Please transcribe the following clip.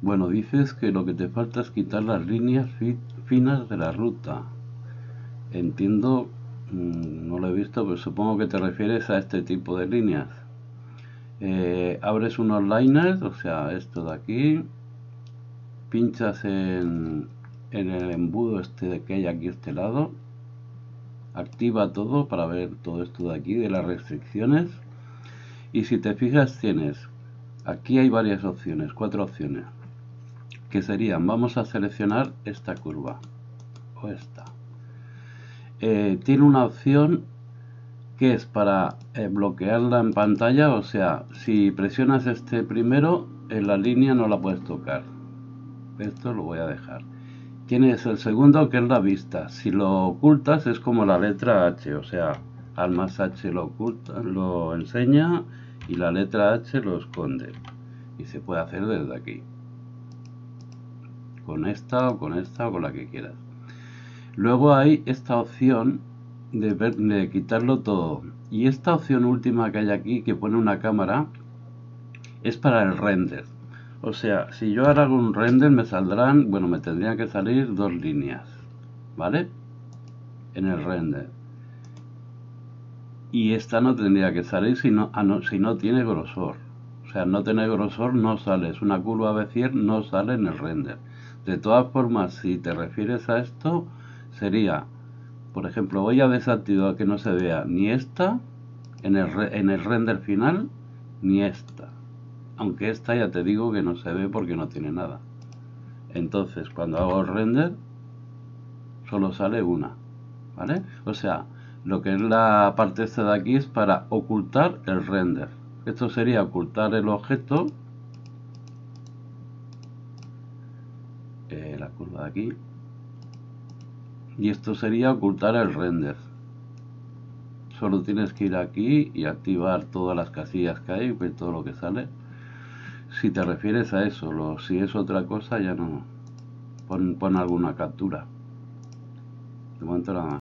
Bueno, dices que lo que te falta es quitar las líneas finas de la ruta. Entiendo, mm, no lo he visto, pero supongo que te refieres a este tipo de líneas. Eh, abres unos liners, o sea, esto de aquí, pinchas en, el embudo este que hay aquí este lado, activa todo para ver todo esto de aquí, de las restricciones, y si te fijas tienes, aquí hay varias opciones, cuatro opciones que serían, vamos a seleccionar esta curva o esta. Eh, tiene una opción que es para eh, bloquearla en pantalla, o sea, si presionas este primero, en la línea no la puedes tocar. Esto lo voy a dejar. Tienes el segundo que es la vista. Si lo ocultas es como la letra H, o sea, al más H lo oculta, lo enseña y la letra H lo esconde. Y se puede hacer desde aquí con esta o con esta o con la que quieras. Luego hay esta opción de, quitarlo todo. Y esta opción última que hay aquí, que pone una cámara, es para el render. O sea, si yo ahora hago un render me saldrán, bueno, me tendrían que salir dos líneas, ¿vale? En el render. Y esta no tendría que salir si no, ah, si no tiene grosor. O sea, no tener grosor no sale, es una curva Bezier, no sale en el render. De todas formas, si te refieres a esto, sería, por ejemplo, voy a desactivar que no se vea ni esta en el, en el render final, ni esta. Aunque esta ya te digo que no se ve porque no tiene nada. Entonces, cuando hago el render, solo sale una. ¿Vale? O sea, lo que es la parte esta de aquí es para ocultar el render. Esto sería ocultar el objeto la curva de aquí. Y esto sería ocultar el render. Solo tienes que ir aquí y activar todas las casillas que hay ver todo lo que sale. Si te refieres a eso si es otra cosa ya no. Pon, pon alguna captura. De momento nada más